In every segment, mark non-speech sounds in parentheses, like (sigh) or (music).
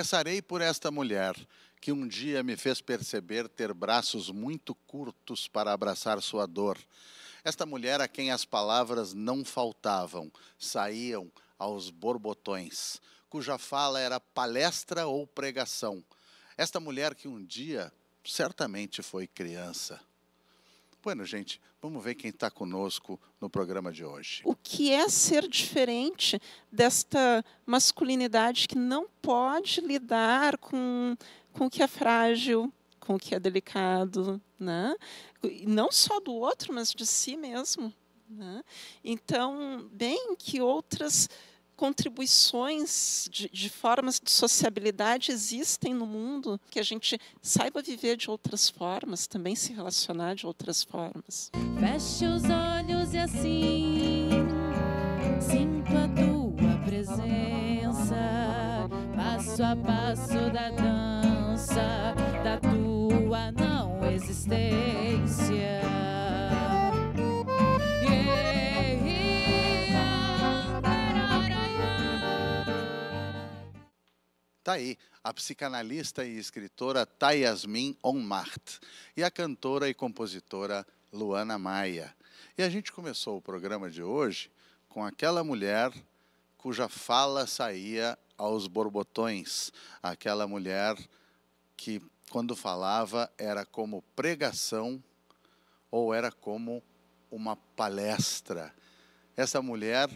Começarei por esta mulher que um dia me fez perceber ter braços muito curtos para abraçar sua dor. Esta mulher a quem as palavras não faltavam, saíam aos borbotões, cuja fala era palestra ou pregação. Esta mulher que um dia certamente foi criança. Bueno, gente, vamos ver quem está conosco no programa de hoje. O que é ser diferente desta masculinidade que não pode lidar com, com o que é frágil, com o que é delicado, né? não só do outro, mas de si mesmo. Né? Então, bem que outras contribuições de, de, formas de sociabilidade existem no mundo, que a gente saiba viver de outras formas, também se relacionar de outras formas. Feche os olhos e assim sinto a tua presença, passo a passo da dança da tua não existência. Está aí a psicanalista e escritora Tayasmin Onmart e a cantora e compositora Luana Maia. E a gente começou o programa de hoje com aquela mulher cuja fala saía aos borbotões, aquela mulher que, quando falava, era como pregação ou era como uma palestra. Essa mulher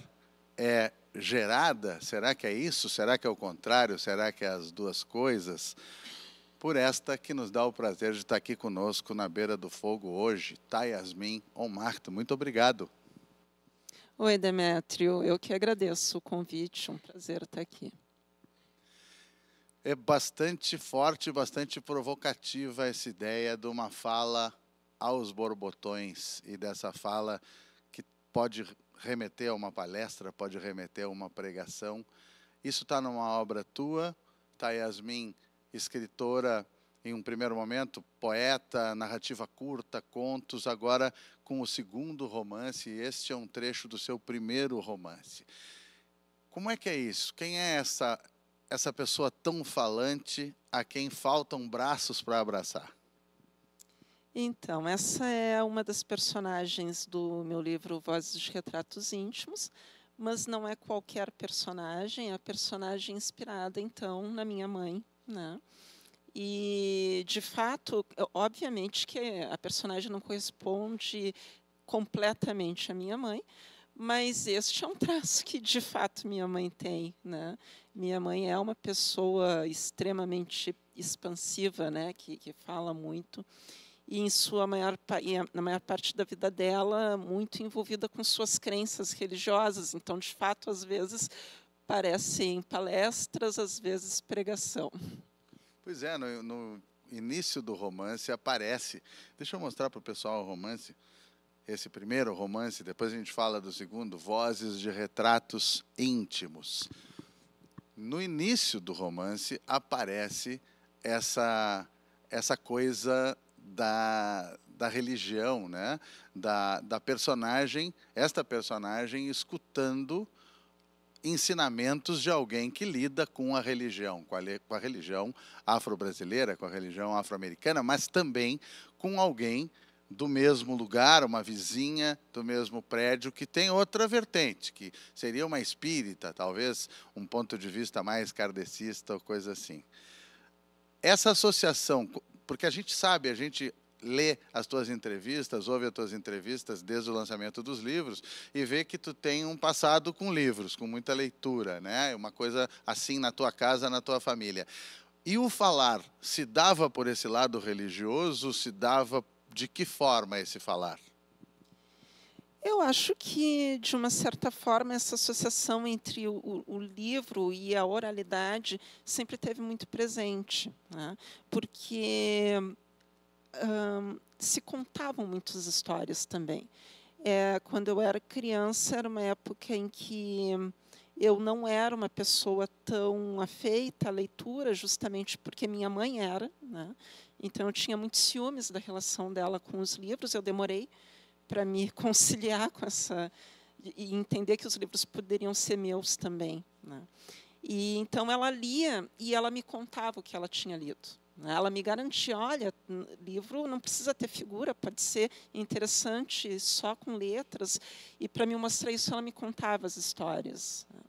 é gerada, será que é isso? Será que é o contrário? Será que é as duas coisas? Por esta que nos dá o prazer de estar aqui conosco na beira do fogo hoje, Tayasmin Marta. Muito obrigado. Oi, Demétrio. Eu que agradeço o convite. Um prazer estar aqui. É bastante forte, bastante provocativa essa ideia de uma fala aos borbotões e dessa fala que pode remeter a uma palestra, pode remeter a uma pregação. Isso está numa obra tua, está Yasmin, escritora em um primeiro momento, poeta, narrativa curta, contos, agora com o segundo romance, e este é um trecho do seu primeiro romance. Como é que é isso? Quem é essa, essa pessoa tão falante a quem faltam braços para abraçar? Então, essa é uma das personagens do meu livro Vozes de Retratos Íntimos, mas não é qualquer personagem, é a personagem inspirada, então, na minha mãe. Né? E, de fato, obviamente que a personagem não corresponde completamente à minha mãe, mas este é um (laughs) traço que, de fato, minha mãe tem. Né? Minha mãe é uma pessoa extremamente expansiva, né? que, que fala muito e em sua maior na maior parte da vida dela muito envolvida com suas crenças religiosas. Então de fato às vezes parecem palestras às vezes pregação. Pois é no, no início do romance aparece. Deixa eu mostrar para o pessoal o romance esse primeiro romance depois a gente fala do segundo vozes de retratos íntimos. No início do romance aparece essa essa coisa da, da religião, né? da, da personagem, esta personagem escutando ensinamentos de alguém que lida com a religião, com a, com a religião afro-brasileira, com a religião afro-americana, mas também com alguém do mesmo lugar, uma vizinha do mesmo prédio, que tem outra vertente, que seria uma espírita, talvez um ponto de vista mais kardecista ou coisa assim. Essa associação porque a gente sabe, a gente lê as tuas entrevistas, ouve as tuas entrevistas desde o lançamento dos livros e vê que tu tem um passado com livros, com muita leitura, né? Uma coisa assim na tua casa, na tua família. E o falar se dava por esse lado religioso, se dava de que forma esse falar? Eu acho que, de uma certa forma, essa associação entre o, o livro e a oralidade sempre teve muito presente, né? porque hum, se contavam muitas histórias também. É, quando eu era criança, era uma época em que eu não era uma pessoa tão afeita à leitura, justamente porque minha mãe era. Né? Então, eu tinha muitos ciúmes da relação dela com os livros. Eu demorei para me (laughs) conciliar com essa e entender que os livros poderiam ser meus também. Né? E então ela lia e ela me contava o que ela tinha lido. né? Ela me garantia, olha, livro não precisa ter figura, pode ser interessante só com letras. E para me mostrar isso, ela me contava as histórias. né?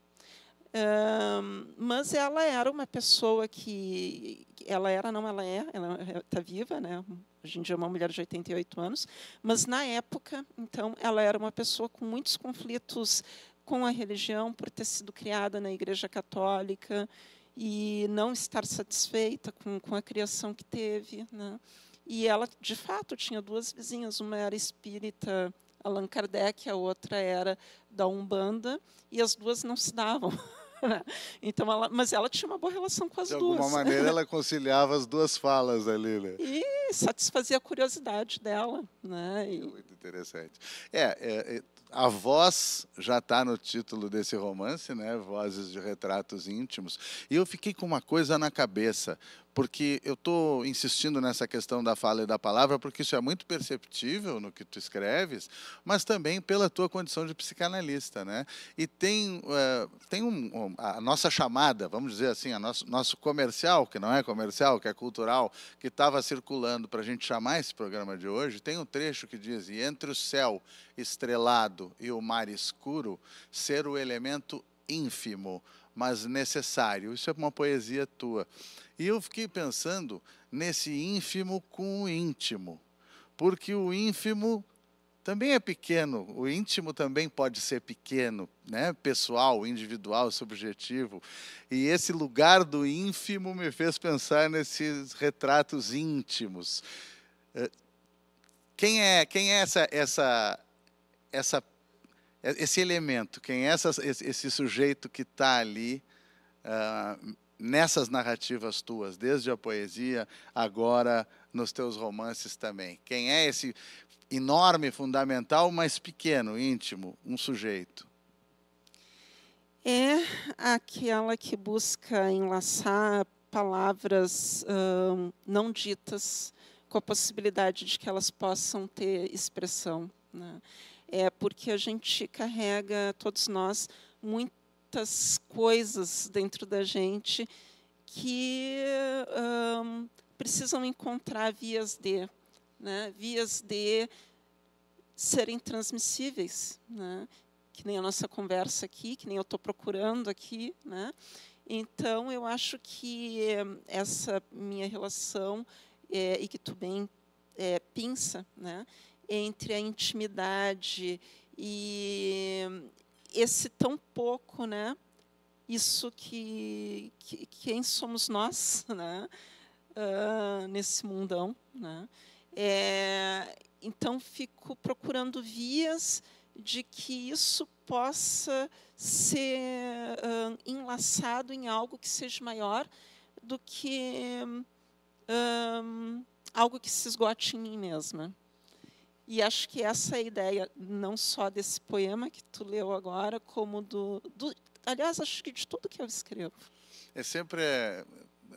Ahn, mas ela era uma pessoa que ela era não ela é ela está viva né hoje em dia é uma mulher de 88 anos mas na época então ela era uma pessoa com muitos conflitos com a religião por ter sido criada na igreja católica e não estar satisfeita com, com a criação que teve né? e ela de fato tinha duas vizinhas uma era espírita Allan Kardec a outra era da Umbanda e as duas não se davam? (laughs) (laughs) então ela, mas ela tinha uma boa relação com as De duas. alguma maneira ela (laughs) conciliava as duas falas ali, né? E satisfazia a curiosidade dela, né? É E, muito interessante. É, é, é, a voz já está no título desse romance, né? Vozes de retratos íntimos. E eu fiquei com uma coisa na cabeça, porque eu estou insistindo nessa questão da fala e da palavra, porque isso é muito perceptível no que tu escreves, mas também pela tua condição de psicanalista, né? E tem, eh, tem um- a nossa chamada, vamos dizer assim, a nosso, nosso comercial, que não é comercial, que é cultural, que estava circulando para a gente chamar esse programa de hoje, tem um trecho que diz: E entre o céu estrelado e o mar escuro, ser o elemento ínfimo, mas necessário. Isso é uma poesia tua. E eu fiquei pensando nesse ínfimo com o íntimo, porque o ínfimo também é pequeno, o íntimo também pode ser pequeno, né? pessoal, individual, subjetivo. E esse lugar do ínfimo me fez pensar nesses retratos íntimos. Eh, Quem é, quem é essa, essa, essa, esse elemento? Quem é essa, esse, sujeito que está ali ah, nessas narrativas tuas, desde a poesia, agora nos teus romances também? Quem é esse enorme, fundamental, mas pequeno, íntimo, um sujeito? é aquela que busca enlaçar palavras ãh, não ditas com a possibilidade de que elas possam ter expressão. né? É porque a gente carrega, todos nós, muitas coisas dentro da gente que ãh, precisam encontrar vias de, né? vias de serem transmissíveis, né? que nem a nossa conversa aqui, que nem eu estou procurando aqui, né? Então eu acho que essa minha relação eh, e que tu bem eh, pinça, né? Entre a intimidade e esse tão pouco, né? Isso que, que quem somos nós, (laughs) né? Ah, nesse mundão, né? É, então fico procurando vias de que isso possa ser ah, enlaçado em algo que seja maior do que ah, algo que se esgote em mim mesma. E acho que essa é a ideia, não só desse poema que tu leu agora, como do, do aliás, acho que de tudo que eu escrevo. É sempre é,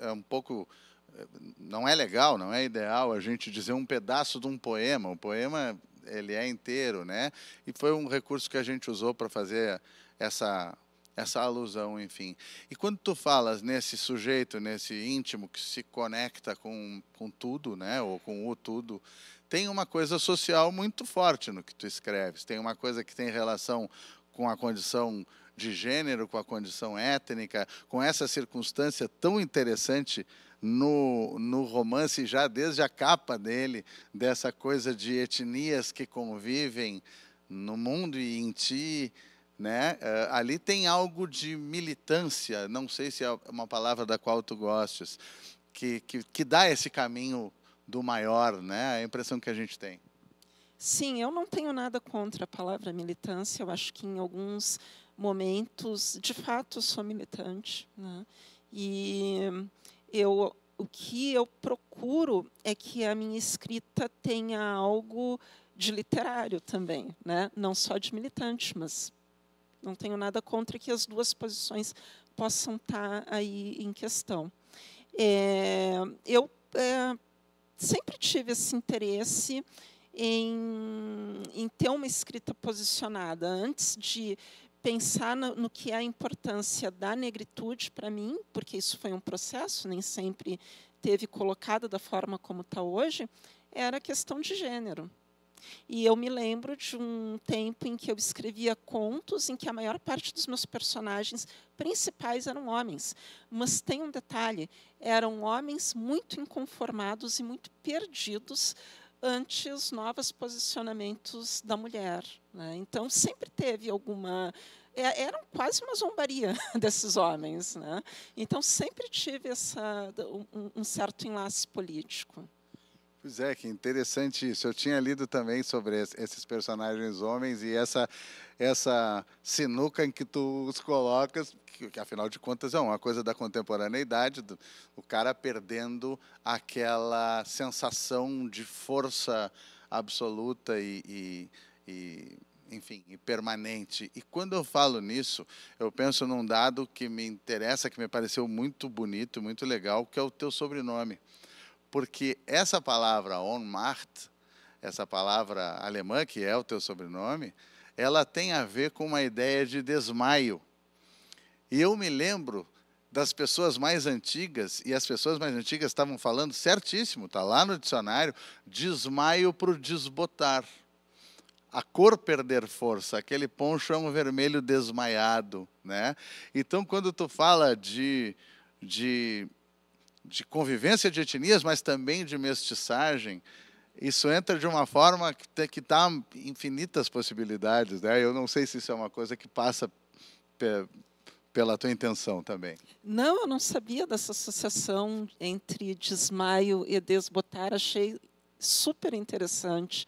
é um pouco é, não é legal, não é ideal a gente dizer um pedaço de um poema. O poema ele é inteiro, né? E foi um recurso que a gente usou para fazer essa essa alusão, enfim. E quando tu falas nesse sujeito, nesse íntimo que se conecta com, com tudo, né, ou com o tudo, tem uma coisa social muito forte no que tu escreves. Tem uma coisa que tem relação com a condição de gênero, com a condição étnica, com essa circunstância tão interessante no, no romance, já desde a capa dele, dessa coisa de etnias que convivem no mundo e em ti. Né? Uh, ali tem algo de militância, não sei se é uma palavra da qual tu gostes, que, que, que dá esse caminho do maior, né? a impressão que a gente tem. Sim, eu não tenho nada contra a palavra militância, eu acho que em alguns momentos, de fato, sou militante. Né? E eu, o que eu procuro é que a minha escrita tenha algo de literário também, né? não só de militante, mas não tenho nada contra que as duas posições possam estar aí em questão. É, eu é, sempre tive esse interesse em, em ter uma escrita posicionada. Antes de pensar no, no que é a importância da negritude para mim, porque isso foi um processo, nem sempre teve colocada da forma como está hoje, era a questão de gênero. E eu me lembro de um tempo em que eu escrevia contos em que a maior parte dos meus personagens principais eram homens. Mas tem um detalhe: eram homens muito inconformados e muito perdidos ante os novos posicionamentos da mulher. Né? Então, sempre teve alguma. é, Eram quase uma zombaria (laughs) desses homens. Né? Então, sempre tive essa, um, um certo enlace político. Pois é, que interessante isso. Eu tinha lido também sobre es- esses personagens homens e essa essa sinuca em que tu os colocas, que, que afinal de contas é uma coisa da contemporaneidade, do, o cara perdendo aquela sensação de força absoluta e, e- e, enfim, e permanente. E quando eu falo nisso, eu penso num dado que me interessa, que me pareceu muito bonito, muito legal, que é o teu sobrenome porque essa palavra Onmacht, essa palavra alemã que é o teu sobrenome, ela tem a ver com uma ideia de desmaio. E eu me lembro das pessoas mais antigas, e as pessoas mais antigas estavam falando certíssimo, está lá no dicionário, desmaio para o desbotar. A cor perder força, aquele poncho é um vermelho desmaiado, né? Então, quando tu fala de, de de convivência de etnias, mas também de mestiçagem, isso entra de uma forma que dá infinitas possibilidades. Né? Eu não sei se isso é uma coisa que passa pe- pela tua intenção também. Não, eu não sabia dessa associação entre desmaio e desbotar. Achei super interessante.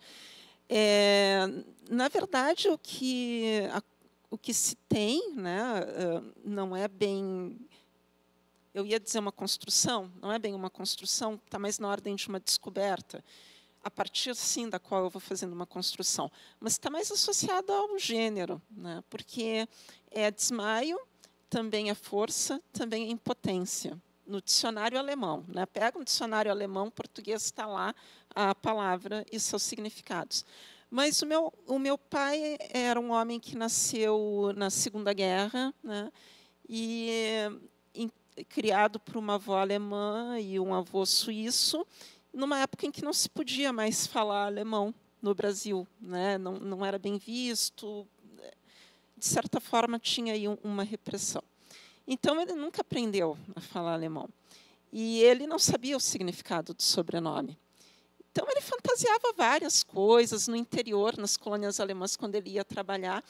É, na verdade, o que, a- o que se tem né, ah, não é bem. Eu ia dizer uma construção, não é bem uma construção, está mais na ordem de uma descoberta, a partir, sim, da qual eu vou fazendo uma construção. Mas está mais associada ao gênero, né, porque é desmaio, também é força, também é impotência. No dicionário alemão, né? Pega um dicionário alemão, português está lá a palavra e seus significados. Mas o meu, o meu pai era um homem que nasceu na Segunda Guerra, né? E criado por uma avó alemã e um avô suíço, numa época em que não se podia mais falar alemão no Brasil, né? Não, não era bem visto, de certa forma tinha aí um- uma repressão. Então ele nunca aprendeu a falar alemão. E ele não sabia o significado do sobrenome. Então ele fantasiava várias coisas no interior, nas colônias alemãs, quando ele ia trabalhar.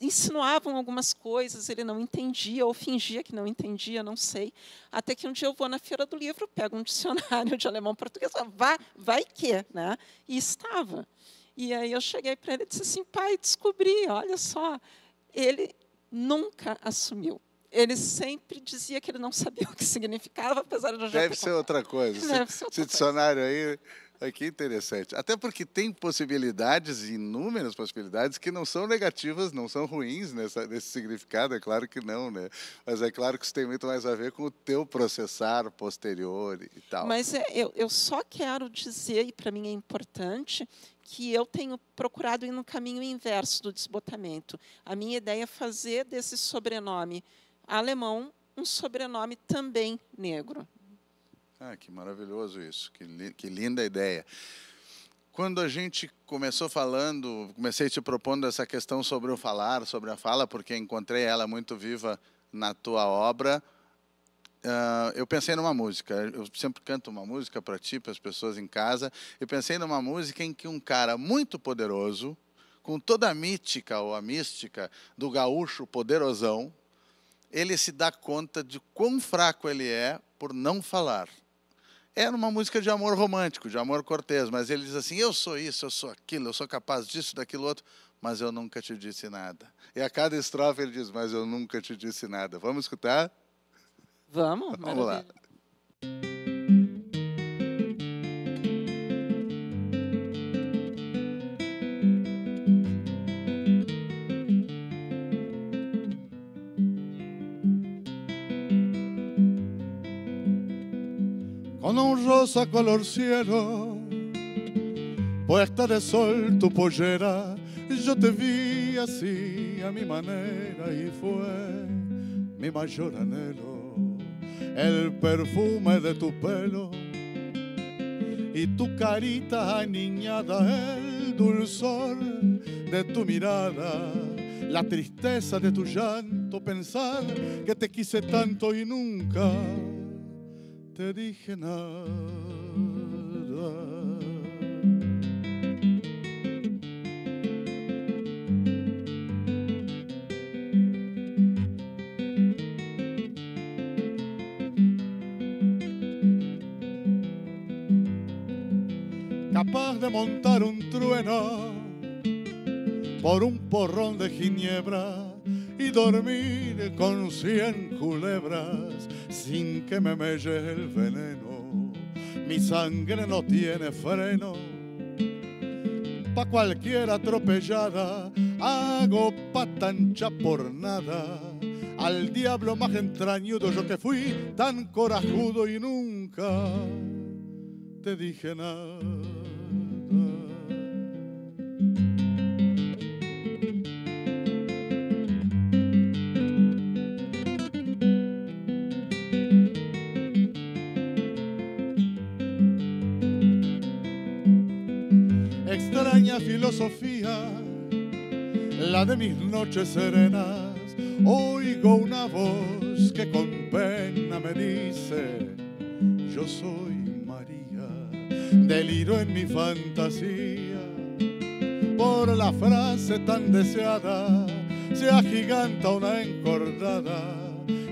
Insinuavam algumas coisas, ele não entendia, ou fingia que não entendia, não sei. Até que um dia eu vou na feira do livro, pego um dicionário de alemão-português, vai, vai que, né? E estava. E aí eu cheguei para ele e disse assim, pai, descobri, olha só. Ele nunca assumiu. Ele sempre dizia que ele não sabia (laughs) o que significava, apesar de eu já Deve ter ser outra coisa. Deve ser outra Esse dicionário aí, é interessante. Até porque tem possibilidades, inúmeras possibilidades, que não são negativas, não são ruins nessa, nesse significado, é claro que não, né? Mas é claro que isso tem muito mais a ver com o teu processar posterior e tal. Mas é, eu, eu só quero dizer, e para mim é importante, que eu tenho procurado ir no caminho inverso do desbotamento. A minha ideia é fazer desse sobrenome alemão um sobrenome também negro. Ah, que maravilhoso isso, que, que linda ideia. Quando a gente começou falando, comecei te propondo essa questão sobre o falar, sobre a fala, porque encontrei ela muito viva na tua obra. ah, eu pensei numa música. Eu sempre canto uma música para ti, para as pessoas em casa. Eu pensei numa música em que um cara muito poderoso, com toda a mítica ou a mística do gaúcho poderosão, ele se dá conta de quão fraco ele é por não falar. Era uma música de amor romântico, de amor cortês, mas ele diz assim: Eu sou isso, eu sou aquilo, eu sou capaz disso, daquilo outro, mas eu nunca te disse nada. E a cada estrofe ele diz: Mas eu nunca te disse nada. Vamos escutar? Vamos? Vamos lá. Un rosa color cielo, puesta de sol tu pollera, yo te vi así. a mi manera y fue mi mayor anhelo. El perfume de tu pelo y tu carita aniñada, el dulzor de tu mirada, la tristeza de tu llanto, pensar que te quise tanto y nunca te dije nada. capaz de montar un trueno por un porrón de ginebra y dormir con cien culebras sin que me melle el veneno. Mi sangre no tiene freno. Pa' cualquier atropellada hago patancha por nada. Al diablo más entrañudo yo que fui tan corajudo y nunca te dije nada. Filosofía, la de mis noches serenas. Oigo una voz que con pena me dice, yo soy María, deliro en mi fantasía por la frase tan deseada, se agiganta una encordada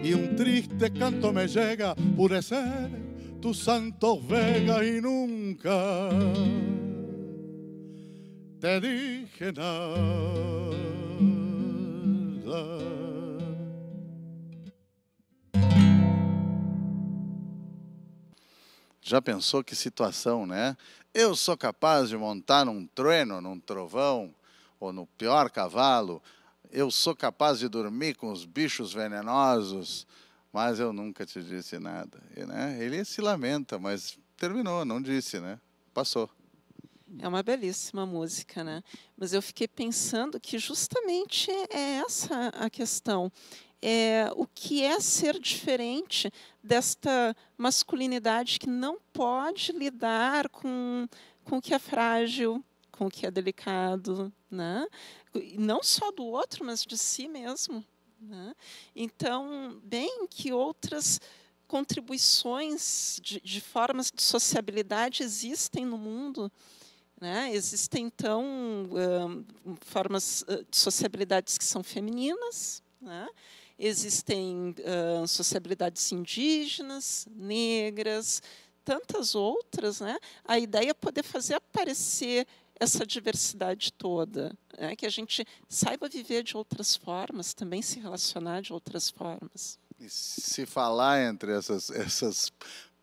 y un triste canto me llega, pude ser tu santo vega y nunca te dije nada. Já pensou que situação, né? Eu sou capaz de montar num trueno, num trovão, ou no pior cavalo. Eu sou capaz de dormir com os bichos venenosos, mas eu nunca te disse nada. E, né? Ele se lamenta, mas terminou, não disse, né? Passou. É uma belíssima música, né? Mas eu fiquei pensando que justamente é essa a questão. É, o que é ser diferente desta masculinidade que não pode lidar com, com o que é frágil, com o que é delicado, né? Não só do outro, mas de si mesmo. Né? Então, bem que outras contribuições de, de formas de sociabilidade existem no mundo, né? Existem, então, formas de sociabilidades que são femininas, né? existem sociabilidades indígenas, negras, tantas outras. Né? A ideia é poder fazer aparecer essa diversidade toda, né? que a gente saiba viver de outras formas, também se relacionar de outras formas. E se falar entre essas, essas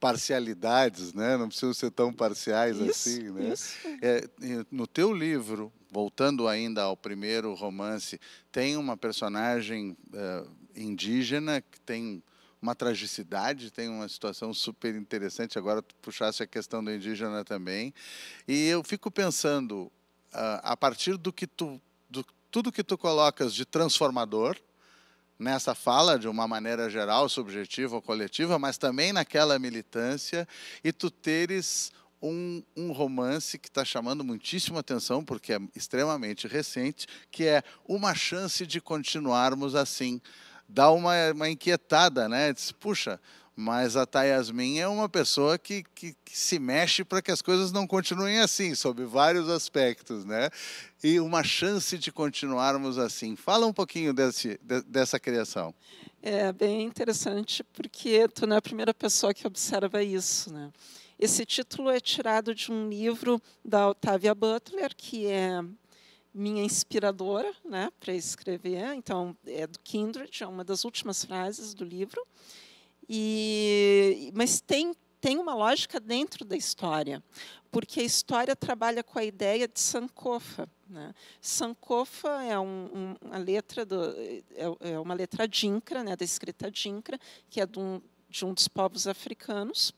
parcialidades, né? Não precisam ser tão parciais Isso, assim, né? É, no teu livro, voltando ainda ao primeiro romance, tem uma personagem eh, indígena que tem uma tragicidade, tem uma situação super interessante. Agora tu puxaste a questão do indígena também, e eu fico pensando ah, a partir do que tu, do tudo que tu colocas de transformador nessa fala de uma maneira geral, subjetiva ou coletiva, mas também naquela militância e tu teres um, um romance que está chamando muitíssima atenção porque é extremamente recente, que é uma chance de continuarmos assim. Dá uma, uma inquietada, né? Diz, puxa, mas a Tayasmin é uma pessoa que, que, que se mexe para que as coisas não continuem assim, sob vários aspectos, né? E uma chance de continuarmos assim. Fala um pouquinho desse, de, dessa criação. É bem interessante porque tu não é a primeira pessoa que observa isso, né? Esse título é tirado de um livro da Octavia Butler, que é minha inspiradora, né, para escrever. Então, é do Kindred, é uma das últimas frases do livro. E, mas tem tem uma lógica dentro da história, porque a história trabalha com a ideia de Sankofa. Né? Sankofa é um, um, uma letra do, é, é uma letra dinkra, né, da escrita dinkra, que é de um, de um dos povos africanos,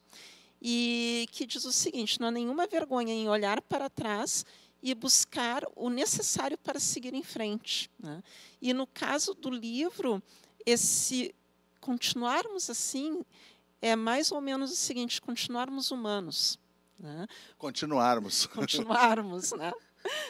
e que diz o seguinte: não há nenhuma vergonha em olhar para trás e buscar o necessário para seguir em frente. Né? E no caso do livro, esse continuarmos assim é mais ou menos o seguinte: continuarmos humanos. Né? Continuarmos. (laughs) Continuarmos, né?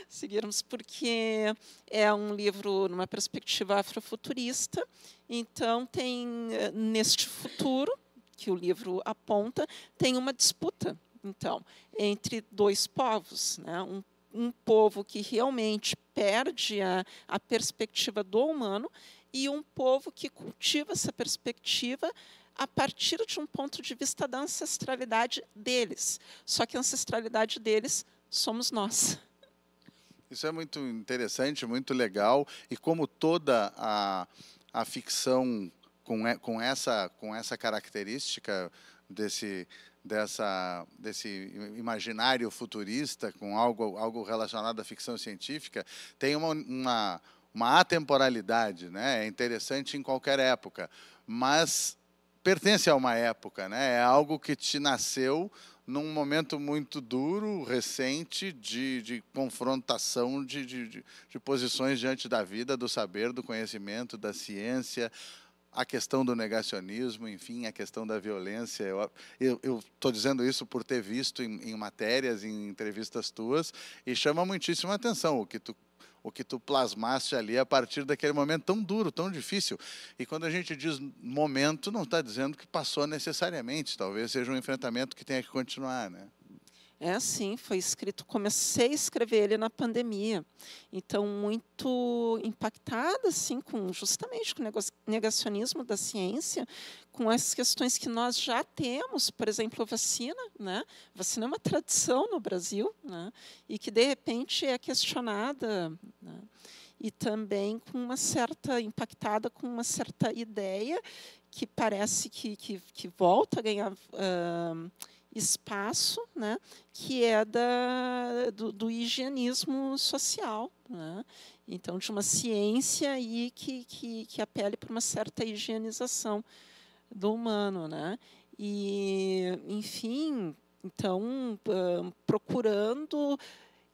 Seguirmos, porque é um livro numa perspectiva afrofuturista, então tem, neste futuro, que o livro aponta, tem uma disputa, então, entre dois povos, né? um, um povo que realmente perde a, a perspectiva do humano e um povo que cultiva essa perspectiva a partir de um ponto de vista da ancestralidade deles. Só que a ancestralidade deles somos nós. Isso é muito interessante, muito legal. E como toda a, a ficção com, com, essa, com essa característica desse, dessa, desse imaginário futurista, com algo, algo relacionado à ficção científica, tem uma, uma, uma atemporalidade. Né? É interessante em qualquer época. Mas pertence a uma época, né? É algo que te nasceu num momento muito duro, recente, de, de confrontação de, de, de, posições diante da vida, do saber, do conhecimento, da ciência, a questão do negacionismo, enfim, a questão da violência. Eu estou dizendo isso por ter visto em, em matérias, em entrevistas tuas, e chama muitíssima atenção o que tu o que tu plasmaste ali a partir daquele momento tão duro, tão difícil. E quando a gente diz momento, não está dizendo que passou necessariamente, talvez seja um enfrentamento que tenha que continuar, né? É assim, foi escrito, comecei a escrever ele na pandemia. Então, muito impactada, assim, com, justamente com o negacionismo da ciência, com as questões que nós já temos, por exemplo, a vacina. Né? Vacina é uma tradição no Brasil, né? e que, de repente, é questionada. Né? E também com uma certa, impactada com uma certa ideia que parece que, que, que volta a ganhar... Uh, espaço, né, que é da, do, do higienismo social. Né? Então, de uma ciência aí que, que, que apele para uma certa higienização do humano. Né? E, enfim, então, procurando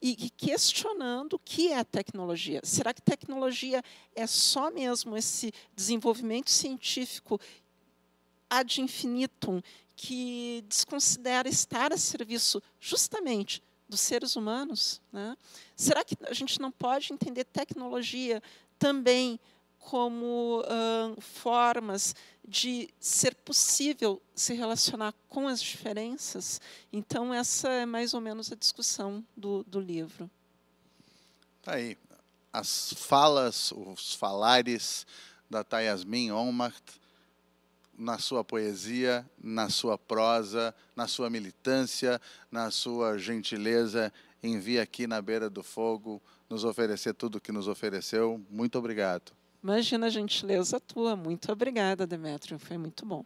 e questionando o que é tecnologia. Será que tecnologia é só mesmo esse desenvolvimento científico ad infinitum que desconsidera estar a serviço justamente dos seres humanos? Né? Será que a gente não pode entender tecnologia também como formas de ser possível se relacionar com as diferenças? Então, essa é mais ou menos a discussão do, do livro. Tá aí. As falas, os falares da Tayasmin Onmacht na sua poesia, na sua prosa, na sua militância, na sua gentileza em vir aqui na beira do fogo nos oferecer tudo o que nos ofereceu. Muito obrigado. Imagina a gentileza tua. Muito obrigada, Demétrio. Foi muito bom.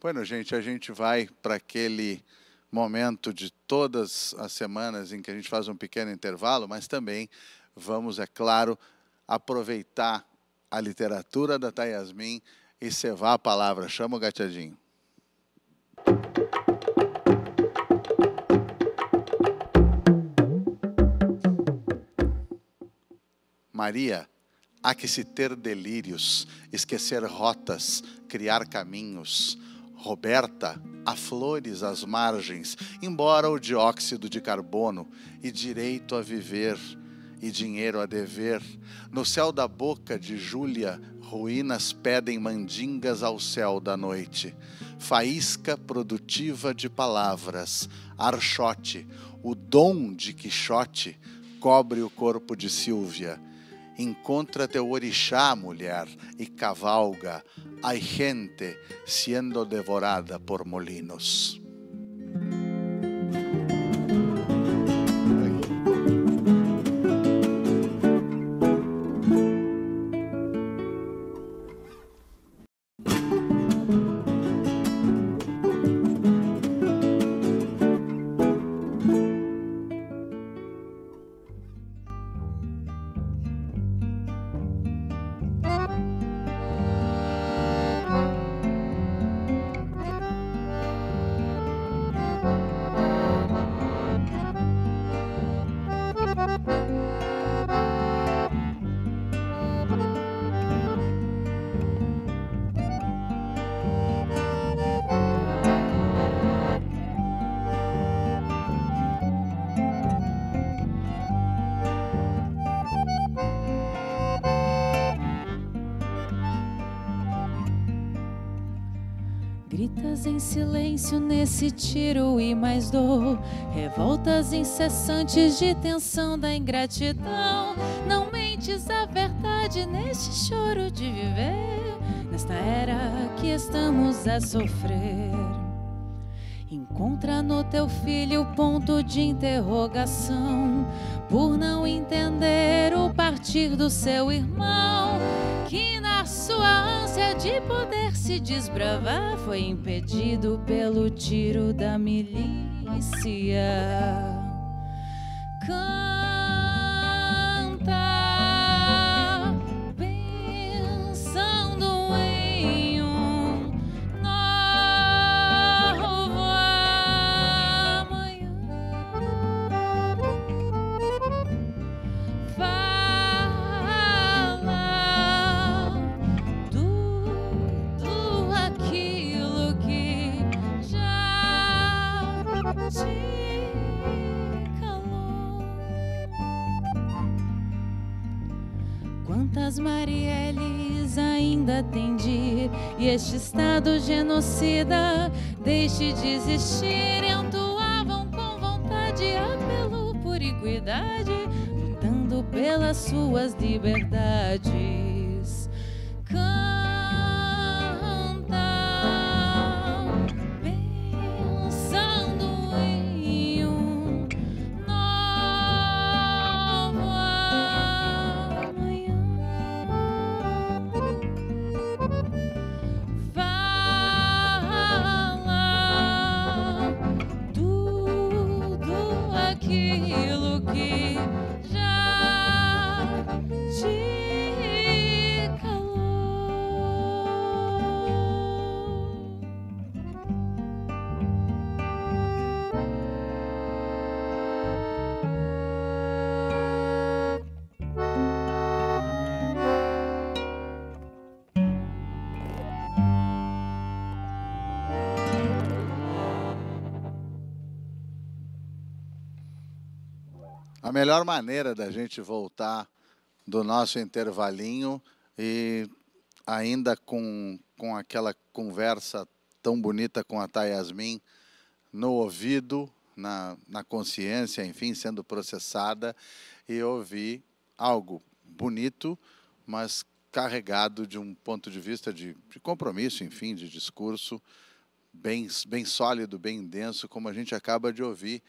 Bueno, gente, a gente vai para aquele momento de todas as semanas em que a gente faz um pequeno intervalo, mas também vamos, é claro, aproveitar a literatura da Tayasmin e cevar a palavra. Chama o gateadinho. Maria, há que se ter delírios, esquecer rotas, criar caminhos. Roberta, há flores às margens, embora o dióxido de carbono e direito a viver e dinheiro a dever. No céu da boca de Júlia, ruínas pedem mandingas ao céu da noite. Faísca produtiva de palavras, archote, o dom de Quixote cobre o corpo de Silvia. Encontra teu orixá, mulher, e cavalga, a gente sendo devorada por molinos. Em silêncio nesse tiro e mais dor. Revoltas incessantes de tensão da ingratidão. Não mentes a verdade neste choro de viver. Nesta era que estamos a sofrer. Encontra no teu filho ponto de interrogação por não entender o partir do seu irmão, sua ânsia de poder se desbravar foi impedido pelo tiro da milícia. Genocida deixe de existir? Entoavam com vontade apelo por equidade, lutando pelas suas liberdades. Cantam melhor maneira da gente voltar do nosso intervalinho e ainda com, com aquela conversa tão bonita com a Tayasmin no ouvido, na, na consciência, enfim, sendo processada, e ouvir algo bonito, mas carregado de um ponto de vista de, de compromisso, enfim, de discurso bem, bem sólido, bem denso, como a gente acaba de ouvir.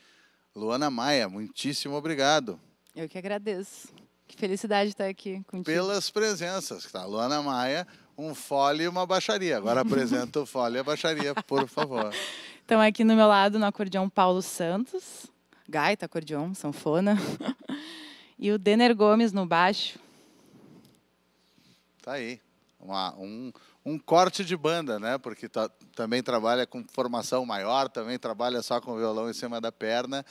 Luana Maia, muitíssimo obrigado Eu que agradeço. Que felicidade estar aqui contigo. pelas presenças. Tá? Luana Maia, um fole e uma baixaria. Agora (laughs) apresenta o fole e a baixaria, por favor. Então, aqui no meu lado, no acordeão Paulo Santos, gaita, acordeão, sanfona. (laughs) e o Denner Gomes no baixo. Tá aí. Uma- um, um corte de banda, né? Porque tá- também trabalha com formação maior, também trabalha só com violão em cima da perna.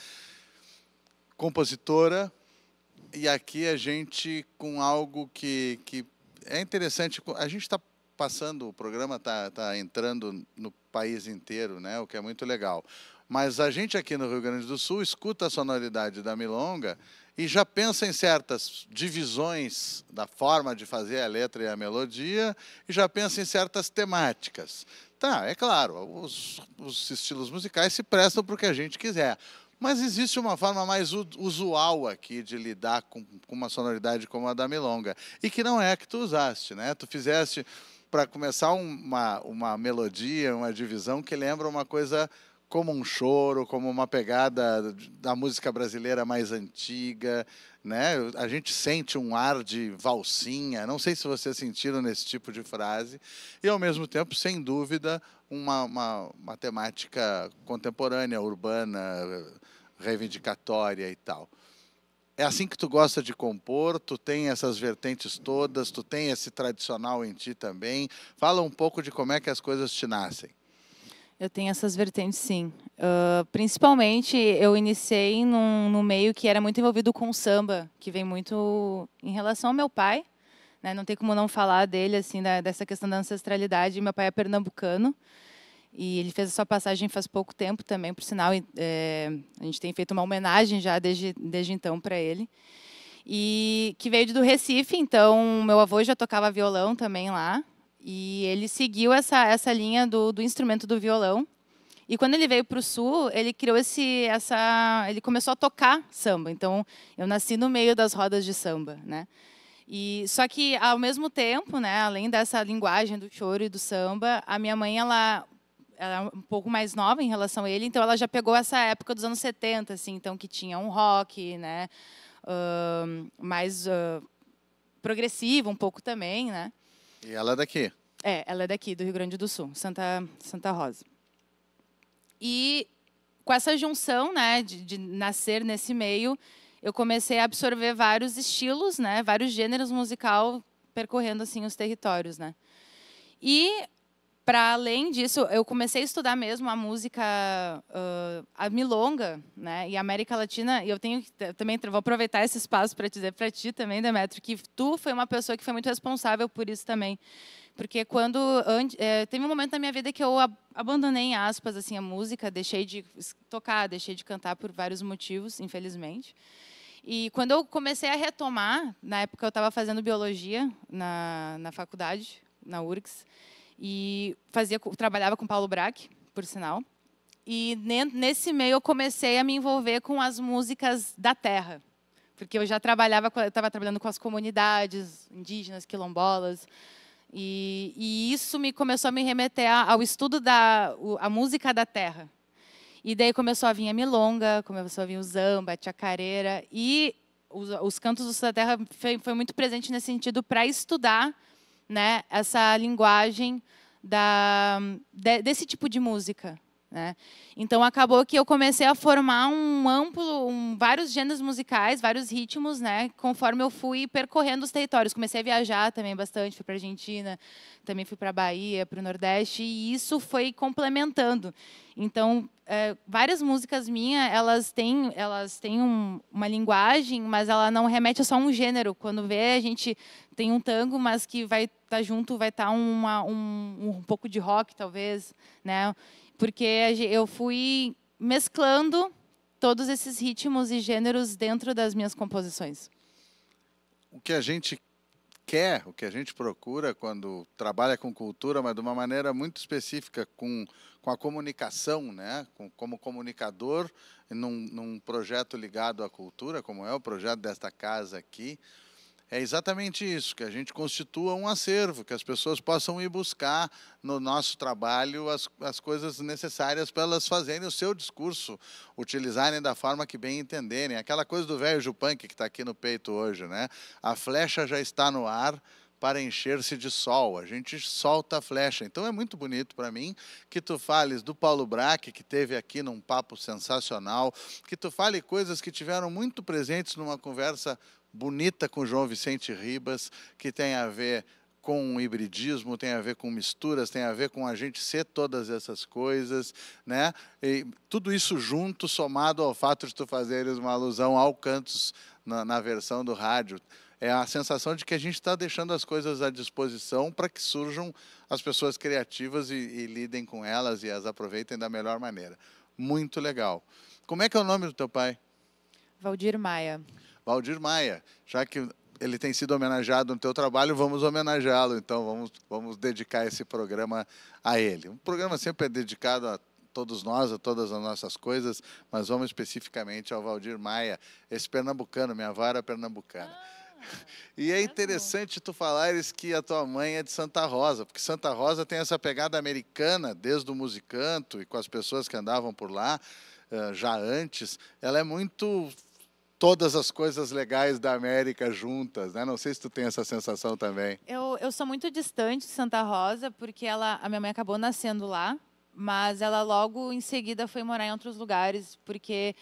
Compositora. E aqui a gente com algo que, que é interessante. A gente está passando, o programa está tá entrando no país inteiro, né? O que é muito legal. Mas a gente aqui no Rio Grande do Sul escuta a sonoridade da milonga e já pensa em certas divisões da forma de fazer a letra e a melodia e já pensa em certas temáticas. Tá, é claro, os, os estilos musicais se prestam para o que a gente quiser. Mas existe uma forma mais usual aqui de lidar com, com uma sonoridade como a da milonga. E que não é a que tu usaste, né? Tu fizeste, para começar, um- uma, uma melodia, uma divisão que lembra uma coisa como um choro, como uma pegada da música brasileira mais antiga, né? A gente sente um ar de valsinha, não sei se vocês sentiram nesse tipo de frase, e ao mesmo tempo, sem dúvida, uma, uma, uma temática contemporânea, urbana, reivindicatória e tal. É assim que tu gosta de compor, tu tem essas vertentes todas, tu tem esse tradicional em ti também. Fala um pouco de como é que as coisas te nascem. Eu tenho essas vertentes, sim. Ah, principalmente, eu iniciei num, num meio que era muito envolvido com samba, que vem muito em relação ao meu pai. Né? Não tem como não falar dele, assim, da- dessa questão da ancestralidade. Meu pai é pernambucano e ele fez a sua passagem faz pouco tempo também, por sinal. eh, a gente tem feito uma homenagem já desde, desde então para ele. E que veio do Recife, então meu avô já tocava violão também lá. E ele seguiu essa, essa linha do, do instrumento do violão. E quando ele veio para o sul, ele criou esse, essa, ele começou a tocar samba. Então, eu nasci no meio das rodas de samba, né? E só que ao mesmo tempo, né, além dessa linguagem do choro e do samba, a minha mãe ela ela é um pouco mais nova em relação a ele, então ela já pegou essa época dos anos 70, assim, então que tinha um rock, né, uh, mais uh, progressivo um pouco também, né? E ela é daqui? É, ela é daqui do Rio Grande do Sul, Santa Santa Rosa. E com essa junção, né, de, de nascer nesse meio, eu comecei a absorver vários estilos, né, vários gêneros musical percorrendo assim os territórios, né. E para além disso, eu comecei a estudar mesmo a música, uh, a milonga, né, e a América Latina. E eu tenho também vou aproveitar esse espaço para dizer para ti também, Demetrio, que tu foi uma pessoa que foi muito responsável por isso também, porque quando é, teve um momento na minha vida que eu abandonei em aspas assim a música, deixei de tocar, deixei de cantar por vários motivos, infelizmente. E quando eu comecei a retomar, na época eu estava fazendo biologia na, na faculdade, na URGS, e fazia, trabalhava com Paulo Braque, por sinal. E nesse meio eu comecei a me envolver com as músicas da terra, porque eu já trabalhava, estava trabalhando com as comunidades indígenas, quilombolas, e, e, isso me começou a me remeter ao estudo da a música da terra. E daí começou a vir a milonga, começou a vir o zamba, a chacareira e os, os cantos do sul da terra foi, foi muito presente nesse sentido para estudar, né, essa linguagem da de, desse tipo de música. Né? Então acabou que eu comecei a formar um amplo, um, vários gêneros musicais, vários ritmos, né? Conforme eu fui percorrendo os territórios, comecei a viajar também bastante, fui para Argentina, também fui para Bahia, para o Nordeste, e isso foi complementando. Então é, várias músicas minhas, elas têm, elas têm um, uma linguagem, mas ela não remete a só um gênero. Quando vê, a gente tem um tango, mas que vai estar tá junto, vai estar tá um, um pouco de rock, talvez, né? Porque eu fui mesclando todos esses ritmos e gêneros dentro das minhas composições. O que a gente quer, o que a gente procura quando trabalha com cultura, mas de uma maneira muito específica com, com a comunicação, né? Com, como comunicador, num, num projeto ligado à cultura, como é o projeto desta casa aqui, é exatamente isso, que a gente constitua um acervo, que as pessoas possam ir buscar no nosso trabalho as, as coisas necessárias para elas fazerem o seu discurso, utilizarem da forma que bem entenderem. Aquela coisa do velho Jupanque que está aqui no peito hoje, né? A flecha já está no ar, para encher-se de sol. A gente solta a flecha. Então é muito bonito para mim que tu fales do Paulo Braque, que teve aqui num papo sensacional, que tu fale coisas que tiveram muito presentes numa conversa bonita com João Vicente Ribas, que tem a ver com hibridismo, tem a ver com misturas, tem a ver com a gente ser todas essas coisas, né? E tudo isso junto, somado ao fato de tu fazeres uma alusão ao Cantos na, na versão do rádio, é a sensação de que a gente está deixando as coisas à disposição para que surjam as pessoas criativas e, e lidem com elas e as aproveitem da melhor maneira. Muito legal. Como é que é o nome do teu pai? Valdir Maia. Valdir Maia, já que ele tem sido homenageado no teu trabalho, vamos homenageá-lo, então vamos, vamos dedicar esse programa a ele. Um programa sempre é dedicado a todos nós, a todas as nossas coisas, mas vamos especificamente ao Valdir Maia, esse pernambucano, minha vara pernambucana. Ah, e é interessante tu falares que a tua mãe é de Santa Rosa, porque Santa Rosa tem essa pegada americana, desde o musicanto e com as pessoas que andavam por lá, eh, já antes, ela é muito todas as coisas legais da América juntas, né? Não sei se tu tem essa sensação também. Eu, eu sou muito distante de Santa Rosa, porque ela, a minha mãe acabou nascendo lá, mas ela logo em seguida foi morar em outros lugares, porque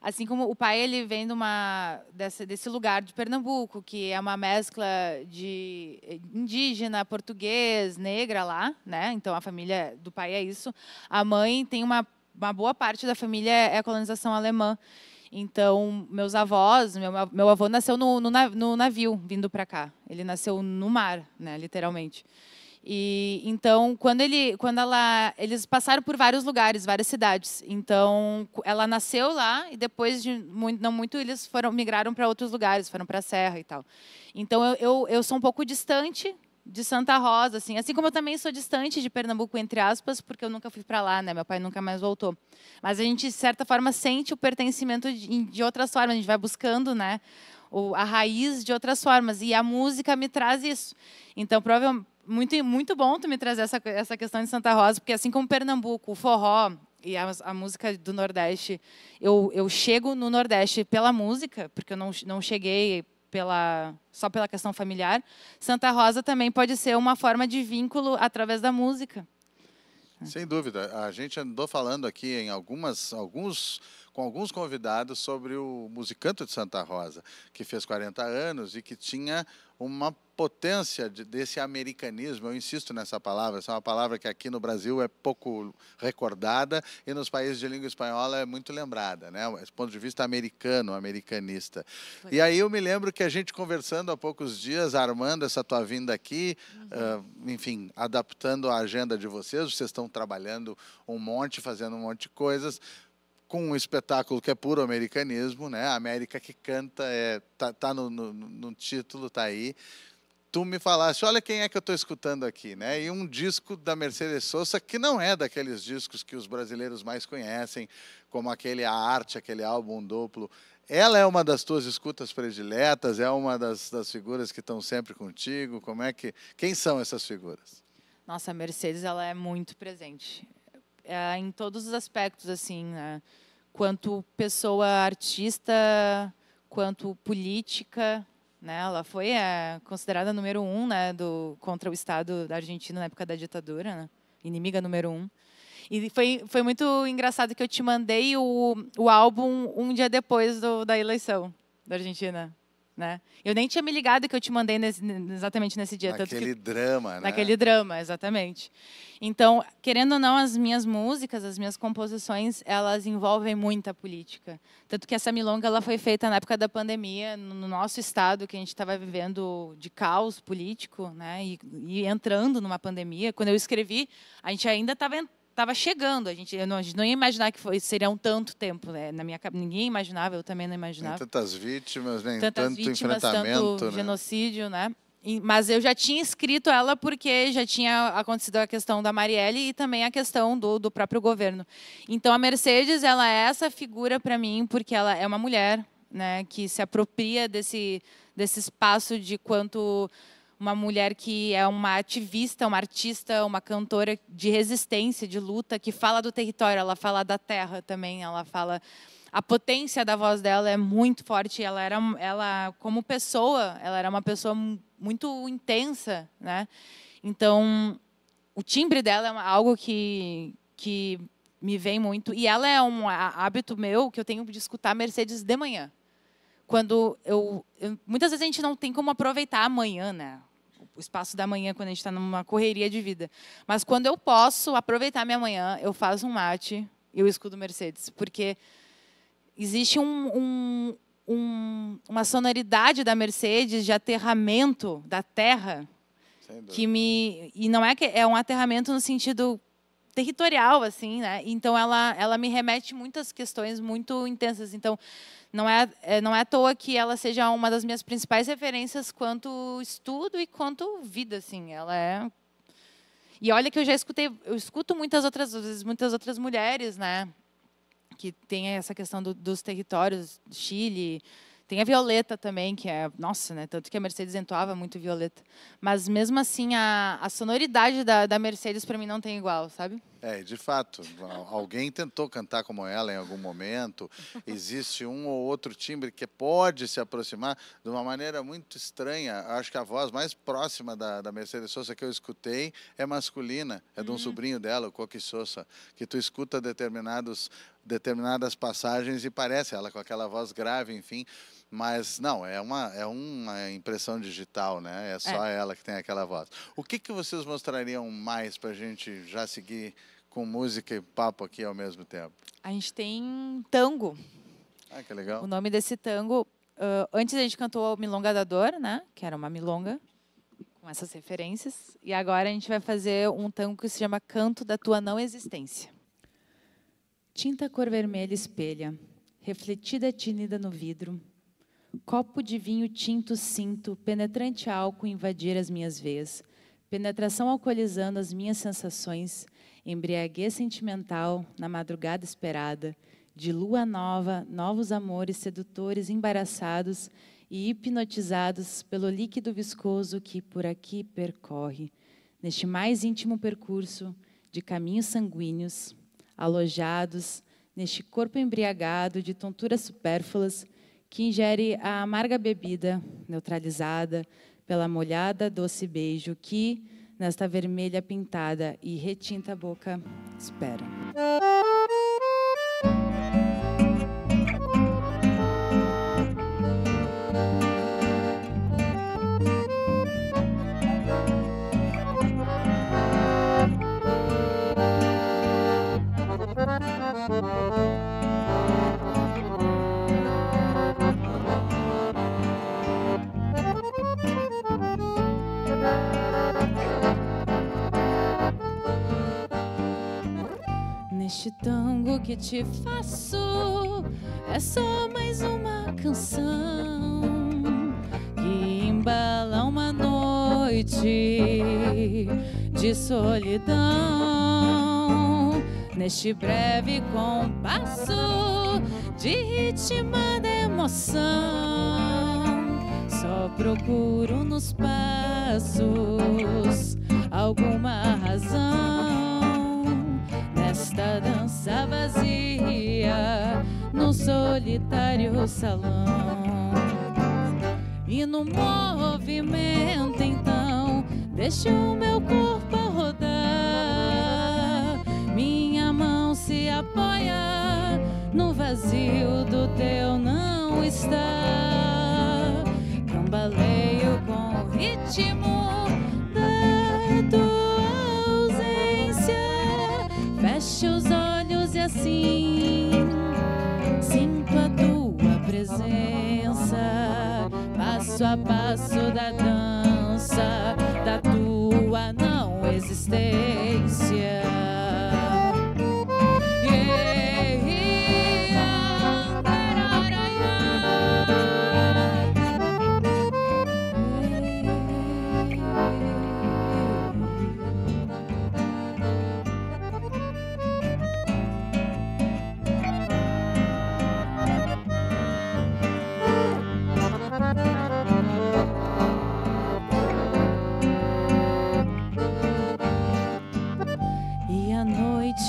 assim como o pai ele vem de uma desse, desse lugar de Pernambuco que é uma mescla de indígena português negra lá né então a família do pai é isso a mãe tem uma, uma boa parte da família é a colonização alemã então, meus avós, meu, meu avô nasceu no, no, no navio vindo para cá. Ele nasceu no mar, né, literalmente. E então, quando ele, quando ela, eles passaram por vários lugares, várias cidades. Então, ela nasceu lá e depois de muito, não muito eles foram migraram para outros lugares, foram para a serra e tal. Então, eu, eu, eu sou um pouco distante de Santa Rosa, assim, assim como eu também sou distante de Pernambuco entre aspas, porque eu nunca fui para lá, né? Meu pai nunca mais voltou. Mas a gente de certa forma sente o pertencimento de, de outras formas, a gente vai buscando, né? O, a raiz de outras formas e a música me traz isso. Então, provavelmente muito muito bom tu me trazer essa essa questão de Santa Rosa, porque assim como Pernambuco, o forró e a, a música do Nordeste, eu eu chego no Nordeste pela música, porque eu não não cheguei pela, só pela questão familiar, Santa Rosa também pode ser uma forma de vínculo através da música. Sem dúvida. A gente andou falando aqui em algumas, alguns, com alguns convidados sobre o Musicanto de Santa Rosa, que fez 40 anos e que tinha uma potência de, desse americanismo. Eu insisto nessa palavra, essa é uma palavra que aqui no Brasil é pouco recordada e nos países de língua espanhola é muito lembrada, né? Do ponto de vista americano, americanista. Foi. E aí eu me lembro que a gente conversando há poucos dias, armando essa tua vinda aqui, uhum. uh, enfim, adaptando a agenda de vocês, vocês estão trabalhando um monte, fazendo um monte de coisas com um espetáculo que é puro americanismo, né? A América que canta é tá, tá no, no, no, título, tá aí. Tu me falaste, olha quem é que eu estou escutando aqui, né? E um disco da Mercedes Sosa que não é daqueles discos que os brasileiros mais conhecem, como aquele A Arte, aquele álbum duplo. Ela é uma das tuas escutas prediletas, é uma das, das figuras que estão sempre contigo. Como é que, quem são essas figuras? Nossa, a Mercedes ela é muito presente é, em todos os aspectos, assim, né? quanto pessoa artista, quanto política, né? Ela foi é, considerada número um, né, do contra o Estado da Argentina na época da ditadura, né? inimiga número um. E foi, foi muito engraçado que eu te mandei o, o álbum um dia depois do, da eleição da Argentina. Né? Eu nem tinha me ligado que eu te mandei nesse, exatamente nesse dia. Naquele que, drama, né? Naquele drama, exatamente. Então, querendo ou não, as minhas músicas, as minhas composições, elas envolvem muita política. Tanto que essa milonga ela foi feita na época da pandemia, no nosso estado, que a gente estava vivendo de caos político, né? E, e entrando numa pandemia. Quando eu escrevi, a gente ainda estava estava chegando. A gente, não, a gente não ia imaginar que foi, seria um tanto tempo. Né? Na minha, ninguém imaginava, eu também não imaginava. Nem tantas vítimas, nem Tantas tanto vítimas, enfrentamento. Tanto né? genocídio, né? Mas eu já tinha escrito ela porque já tinha acontecido a questão da Marielle e também a questão do, do próprio governo. Então a Mercedes ela é essa figura para mim porque ela é uma mulher, né, que se apropria desse desse espaço de quanto uma mulher que é uma ativista, uma artista, uma cantora de resistência, de luta, que fala do território, ela fala da terra também, ela fala a potência da voz dela é muito forte. Ela era, ela como pessoa, ela era uma pessoa muito intensa, né? Então, o timbre dela é algo que que me vem muito. E ela é um hábito meu que eu tenho de escutar Mercedes de manhã. Quando eu, eu muitas vezes a gente não tem como aproveitar a manhã, né? O espaço da manhã quando a gente está numa correria de vida. Mas quando eu posso aproveitar minha manhã, eu faço um mate e eu escuto Mercedes, porque existe um, um, um, uma sonoridade da Mercedes de aterramento da terra que me e não é que é um aterramento no sentido territorial assim, né? Então ela ela me remete muitas questões muito intensas. Então não é, é, não é à toa que ela seja uma das minhas principais referências quanto estudo e quanto vida, assim. Ela é e olha que eu já escutei, eu escuto muitas outras vezes, muitas outras mulheres, né, que tem essa questão do, dos territórios, Chile, tem a Violeta também, que é, nossa, né? Tanto que a Mercedes entoava muito Violeta. Mas mesmo assim, a, a sonoridade da, da Mercedes para mim não tem igual, sabe? É, de fato. Alguém tentou cantar como ela em algum momento. Existe um ou outro timbre que pode se aproximar de uma maneira muito estranha. Acho que a voz mais próxima da, da Mercedes Sosa que eu escutei é masculina. É de um uhum. sobrinho dela, o Coqui Sosa, que tu escuta determinados, determinadas passagens e parece ela com aquela voz grave, enfim. Mas não, é uma, é uma impressão digital, né? É só é. ela que tem aquela voz. O que, que vocês mostrariam mais para a gente já seguir com música e papo aqui ao mesmo tempo? A gente tem tango. Ah, que legal. O nome desse tango, uh, antes a gente cantou Milonga da Dor, né? Que era uma milonga com essas referências. E agora a gente vai fazer um tango que se chama Canto da Tua Não Existência. Tinta cor vermelha espelha, refletida tinida no vidro, Copo de vinho tinto sinto, penetrante álcool invadir as minhas veias. Penetração alcoolizando as minhas sensações, embriaguez sentimental na madrugada esperada, de lua nova, novos amores sedutores embaraçados e hipnotizados pelo líquido viscoso que por aqui percorre, neste mais íntimo percurso de caminhos sanguíneos, alojados neste corpo embriagado de tonturas supérfluas que ingere a amarga bebida neutralizada pela molhada doce beijo que, nesta vermelha pintada e retinta boca, espera. Neste tango que te faço é só mais uma canção que embala uma noite de solidão. Neste breve compasso de ritmada emoção, só procuro nos passos alguma razão nesta dança vazia no solitário salão. E no movimento então deixo o meu corpo a rodar. Minha mão se apoia no vazio do teu não está. Cambaleio com o ritmo Feche os olhos e assim sinto a tua presença, passo a passo da dança da tua não existência.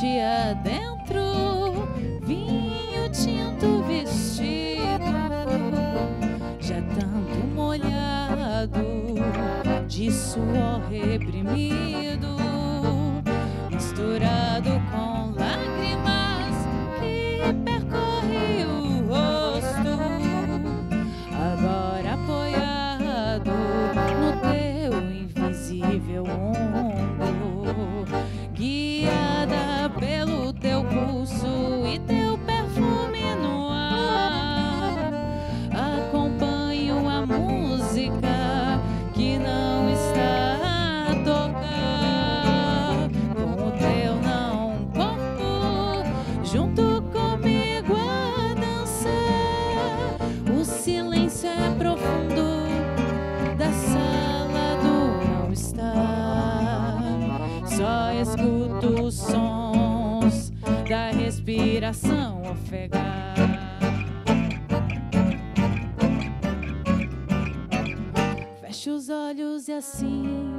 Noite adentro, vinho tinto vestido, já tanto molhado, de suor reprimido, respiração ofegar. Fecho os olhos e assim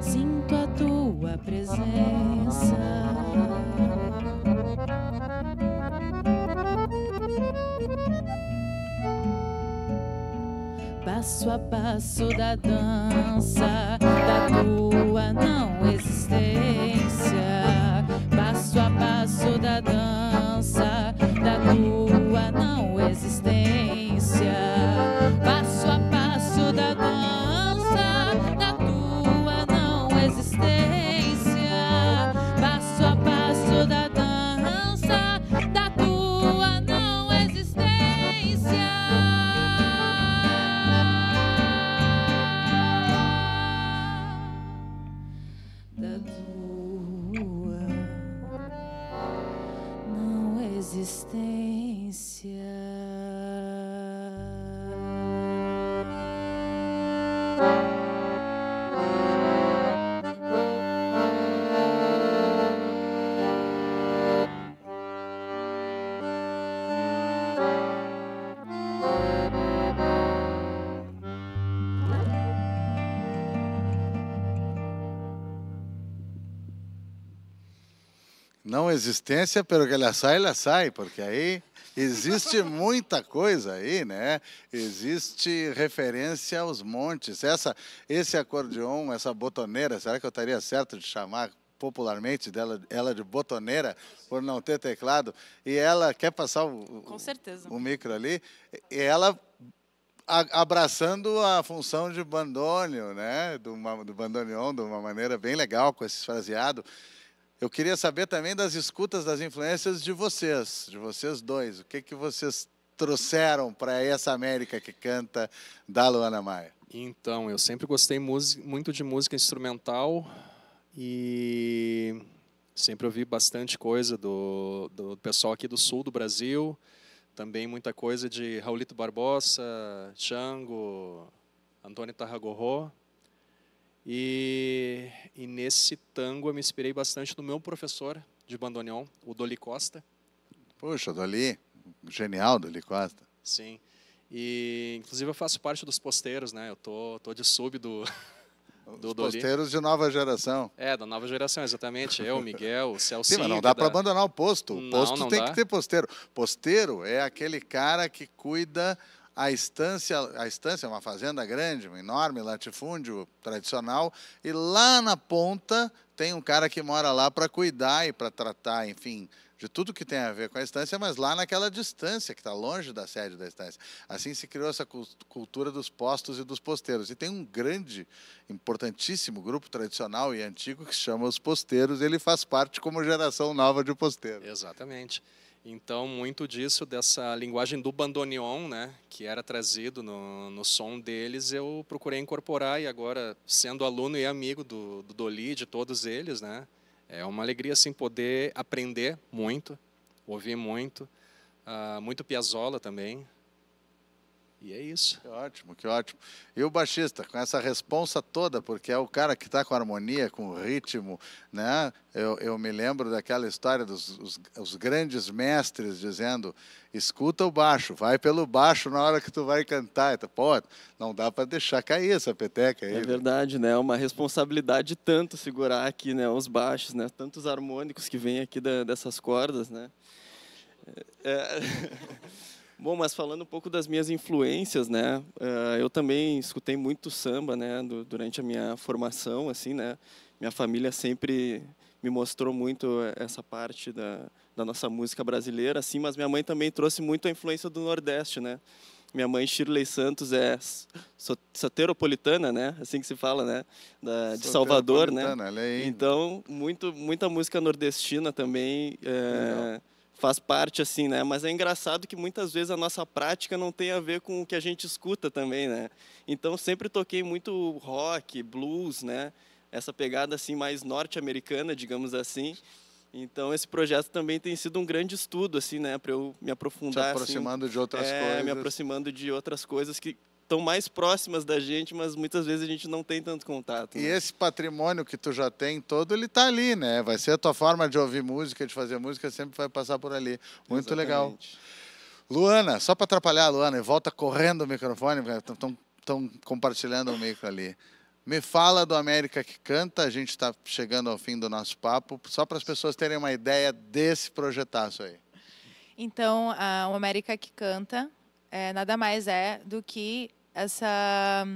sinto a tua presença. passo a passo da dança da tua não existência. Não existência, pero que ela sai, ela sai, porque aí existe (laughs) muita coisa aí, né? Existe referência aos montes. Essa, esse acordeon, essa botoneira, será que eu estaria certo de chamar popularmente dela, ela de botoneira por não ter teclado? E ela quer passar o, Com certeza. o micro ali, e ela abraçando a função de bandônio, né? Do, do bandoneon, de uma maneira bem legal, com esse fraseado. Eu queria saber também das escutas, das influências de vocês, de vocês dois. O que, que vocês trouxeram para essa América que canta da Luana Maia? Então, eu sempre gostei muito de música instrumental e sempre ouvi bastante coisa do, do pessoal aqui do sul do Brasil, também muita coisa de Raulito Barbosa, Django, Antônio Tarragorro. E, e nesse tango eu me inspirei bastante no meu professor de bandoneon, o Doli Costa. Puxa, Doli, genial, Doli Costa. Sim. E inclusive eu faço parte dos posteiros, né? Eu tô, tô de sub do, do Os Doli. posteiros de nova geração. É, da nova geração, exatamente. Eu, Miguel, o Sim, Celcinho. mas não dá para da- abandonar o posto. O Não, posto não tem dá. que ter posteiro. Posteiro é aquele cara que cuida a estância, a estância é uma fazenda grande, um enorme latifúndio tradicional, e lá na ponta tem um cara que mora lá para cuidar e para tratar, enfim, de tudo que tem a ver com a estância, mas lá naquela distância, que está longe da sede da estância. Assim se criou essa cul- cultura dos postos e dos posteiros. E tem um grande, importantíssimo grupo tradicional e antigo que se chama os posteiros, ele faz parte como geração nova de posteiros. Exatamente. Então, muito disso, dessa linguagem do bandoneon, né, que era trazido no, no som deles, eu procurei incorporar e agora, sendo aluno e amigo do, do Doli, de todos eles, né, é uma alegria, assim, poder aprender muito, ouvir muito, ah, muito Piazzolla também, e é isso. Que ótimo, que ótimo. E o baixista, com essa responsa toda, porque é o cara que está com harmonia, com ritmo, né? Eu, eu me lembro daquela história dos os, os grandes mestres dizendo: escuta o baixo, vai pelo baixo na hora que tu vai cantar. Então, Pô, não dá para deixar cair essa peteca aí. É né? verdade, né? É uma responsabilidade tanto segurar aqui, né? Os baixos, né? Tantos harmônicos que vêm aqui da- dessas cordas, né? É... (laughs) Bom, mas falando um pouco das minhas influências, né? eh, eu também escutei muito samba, né? du- durante a minha formação, assim, né? Minha família sempre me mostrou muito essa parte da, da nossa música brasileira, assim, mas minha mãe também trouxe muito a influência do Nordeste, né? Minha mãe Shirley Santos é so- soteropolitana, né? Assim que se fala, né? Da, de Salvador, né? Aí. Então, muito, muita música nordestina também é, faz parte, assim, né? Mas é engraçado que muitas vezes a nossa prática não tem a ver com o que a gente escuta também, né? Então, sempre toquei muito rock, blues, né? Essa pegada, assim, mais norte-americana, digamos assim. Então, esse projeto também tem sido um grande estudo, assim, né? Para eu me Te aprofundar, assim, aproximando de outras é, coisas. me aproximando de outras coisas que estão mais próximas da gente, mas muitas vezes a gente não tem tanto contato. E né? esse patrimônio que tu já tem todo, ele tá ali, né? Vai ser a tua forma de ouvir música, de fazer música, sempre vai passar por ali. Muito legal. Exatamente. Luana, só para atrapalhar a Luana, e volta correndo o microfone, estão compartilhando o micro ali. Me fala do América que Canta, a gente está chegando ao fim do nosso papo, só para as pessoas terem uma ideia desse projetaço aí. Então, o América que canta é, nada mais é do que essa.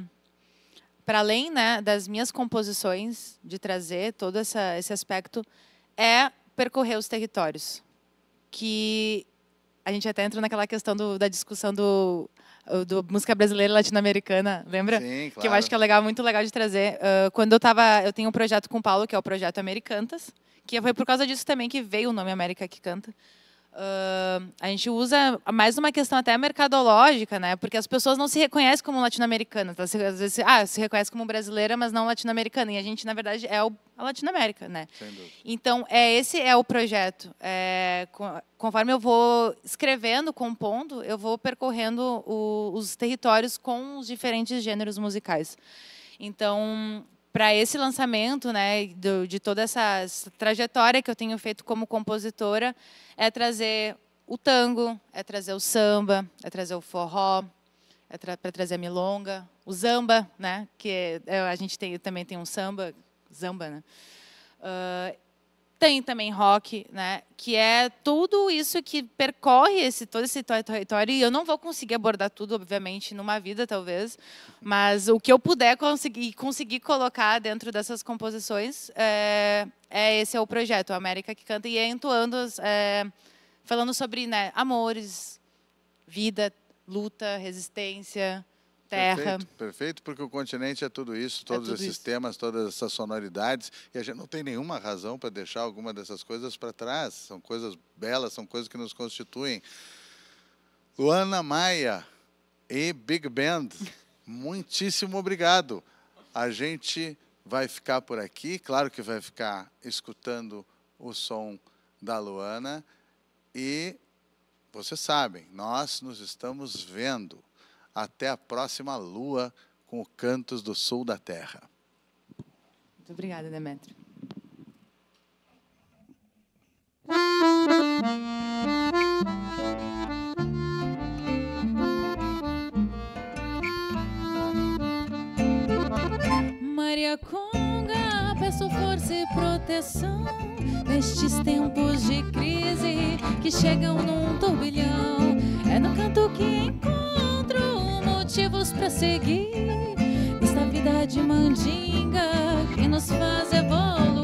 Para além né, das minhas composições, de trazer todo essa, esse aspecto, é percorrer os territórios. Que a gente até entra naquela questão do, da discussão do, do música brasileira e latino-americana, lembra? Sim, claro. que eu acho que é legal, muito legal de trazer. Ah, quando eu tava, eu tenho um projeto com o Paulo, que é o projeto Americantas, que foi por causa disso também que veio o nome América que canta. Ah, a gente usa mais uma questão até mercadológica, né? Porque as pessoas não se reconhecem como latino-americanas. Elas se- Às vezes, ah, se reconhece como brasileira, mas não latino-americana. E a gente, na verdade, é o, a Latino-América, né? Então, é, esse é o projeto. É, co- conforme eu vou escrevendo, compondo, eu vou percorrendo o- os territórios com os diferentes gêneros musicais. Então, para esse lançamento, né, do- de toda essa, essa trajetória que eu tenho feito como compositora, é trazer o tango, é trazer o samba, é trazer o forró, é para trazer a milonga, o zamba, né, que é- a gente tem, também tem um samba, zamba, né? Ah, tem também rock, né? Que é tudo isso que percorre esse todo esse território. E eu não vou conseguir abordar tudo, obviamente, numa vida talvez, mas o que eu puder conseguir conseguir colocar dentro dessas composições é, é esse é o projeto, a América que canta e é entoando, é, falando sobre né, amores, vida, luta, resistência terra. Perfeito, perfeito, porque o continente é tudo isso, é todos é tudo esses isso. temas, todas essas sonoridades, e a gente não tem nenhuma razão para deixar alguma dessas coisas para trás. São coisas belas, são coisas que nos constituem. Luana Maia e Big Band, (laughs) muitíssimo obrigado. A gente vai ficar por aqui, claro que vai ficar escutando o som da Luana e vocês sabem, nós nos estamos vendo. Até a próxima lua com o Cantos do Sul da Terra. Muito obrigada, Demetrio. Maria Conga, peço força e proteção nestes tempos de crise que chegam num turbilhão. É no canto que encontro motivos para seguir nesta vida de mandinga que nos faz evoluir.